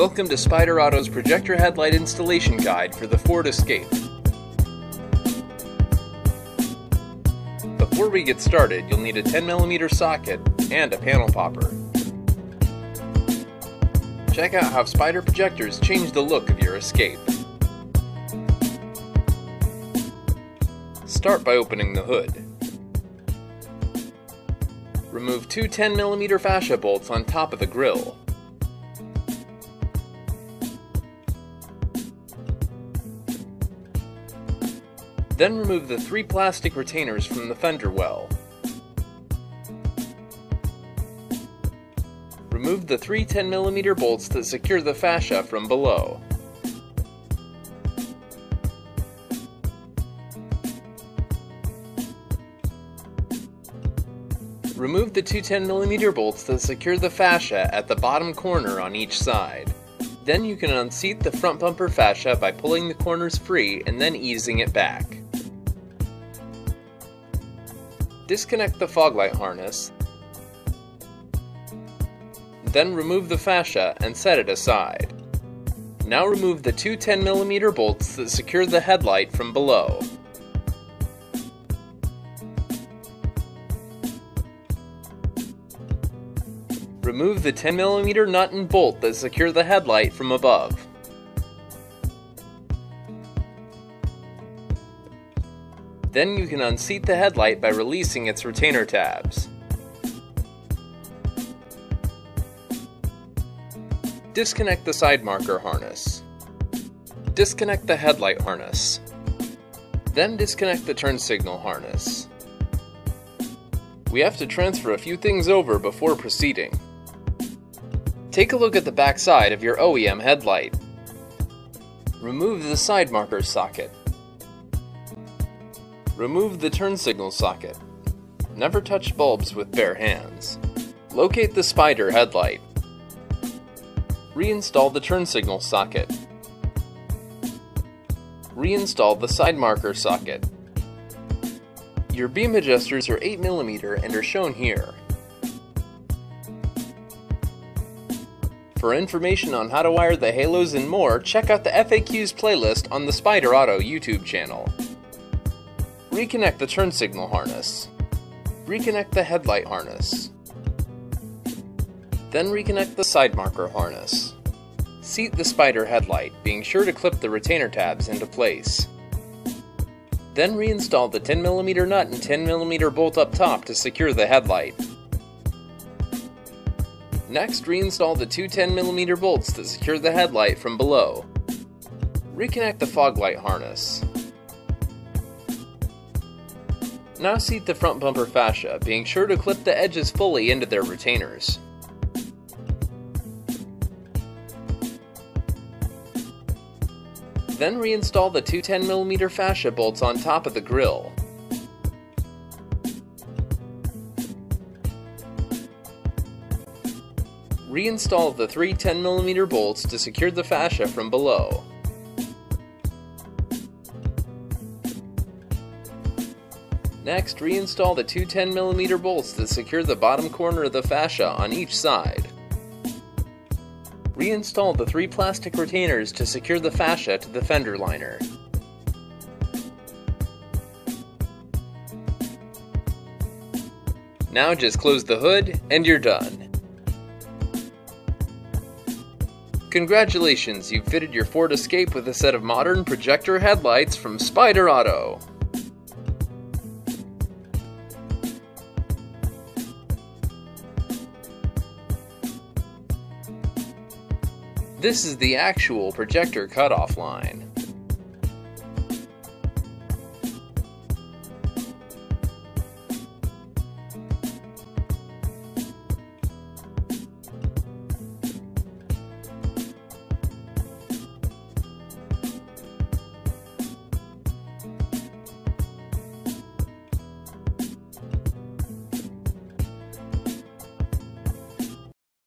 Welcome to Spyder Auto's projector headlight installation guide for the Ford Escape. Before we get started, you'll need a 10mm socket and a panel popper. Check out how Spyder projectors change the look of your Escape. Start by opening the hood. Remove two 10mm fascia bolts on top of the grille. Then remove the three plastic retainers from the fender well. Remove the three 10mm bolts that secure the fascia from below. Remove the two 10mm bolts that secure the fascia at the bottom corner on each side. Then you can unseat the front bumper fascia by pulling the corners free and then easing it back. Disconnect the fog light harness, then remove the fascia and set it aside. Now remove the two 10mm bolts that secure the headlight from below. Remove the 10mm nut and bolt that secure the headlight from above. Then you can unseat the headlight by releasing its retainer tabs. Disconnect the side marker harness. Disconnect the headlight harness. Then disconnect the turn signal harness. We have to transfer a few things over before proceeding. Take a look at the back side of your OEM headlight. Remove the side marker socket. Remove the turn signal socket. Never touch bulbs with bare hands. Locate the Spyder headlight. Reinstall the turn signal socket. Reinstall the side marker socket. Your beam adjusters are 8mm and are shown here. For information on how to wire the halos and more, check out the FAQs playlist on the Spyder Auto YouTube channel. Reconnect the turn signal harness. Reconnect the headlight harness. Then reconnect the side marker harness. Seat the Spyder headlight, being sure to clip the retainer tabs into place. Then reinstall the 10mm nut and 10mm bolt up top to secure the headlight. Next, reinstall the two 10mm bolts that secure the headlight from below. Reconnect the fog light harness. Now seat the front bumper fascia, being sure to clip the edges fully into their retainers. Then reinstall the two 10mm fascia bolts on top of the grille. Reinstall the three 10mm bolts to secure the fascia from below. Next, reinstall the two 10mm bolts that secure the bottom corner of the fascia on each side. Reinstall the three plastic retainers to secure the fascia to the fender liner. Now just close the hood and you're done. Congratulations, you've fitted your Ford Escape with a set of modern projector headlights from Spyder Auto. This is the actual projector cutoff line.